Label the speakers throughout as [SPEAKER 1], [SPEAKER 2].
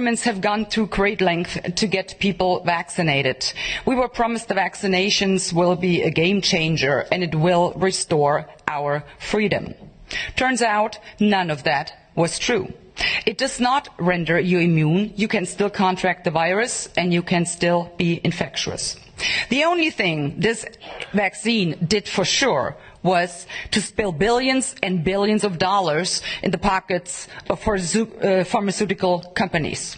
[SPEAKER 1] governments have gone to great length to get people vaccinated. We were promised the vaccinations will be a game changer and it will restore our freedom. Turns out none of that was true. It does not render you immune. You can still contract the virus and you can still be infectious. The only thing this vaccine did for sure was to spill billions and billions of dollars in the pockets of uh, pharmaceutical companies.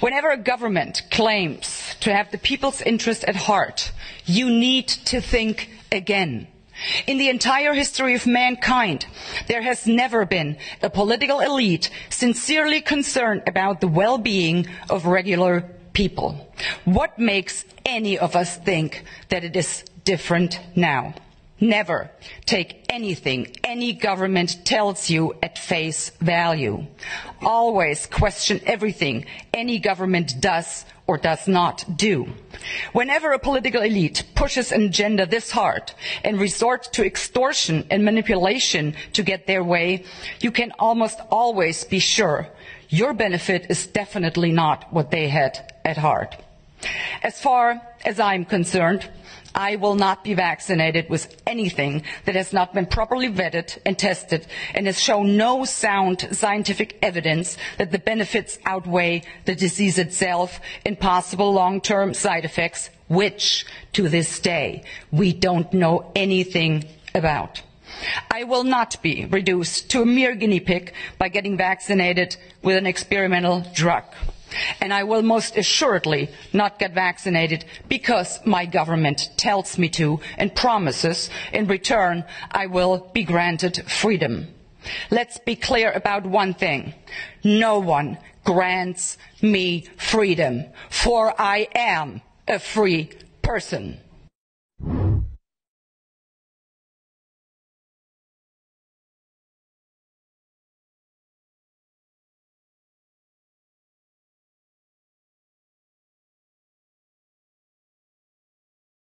[SPEAKER 1] Whenever a government claims to have the people's interest at heart, you need to think again. In the entire history of mankind, there has never been a political elite sincerely concerned about the well-being of regular people. What makes any of us think that it is different now? Never take anything any government tells you at face value. Always question everything any government does or does not do. Whenever a political elite pushes an agenda this hard and resorts to extortion and manipulation to get their way, you can almost always be sure your benefit is definitely not what they had at heart. As far as I'm concerned, I will not be vaccinated with anything that has not been properly vetted and tested and has shown no sound scientific evidence that the benefits outweigh the disease itself and possible long-term side effects, which, to this day, we don't know anything about. I will not be reduced to a mere guinea pig by getting vaccinated with an experimental drug and I will most assuredly not get vaccinated because my government tells me to and promises in return I will be granted freedom. Let's be clear about one thing. No one grants me freedom, for I am a free person.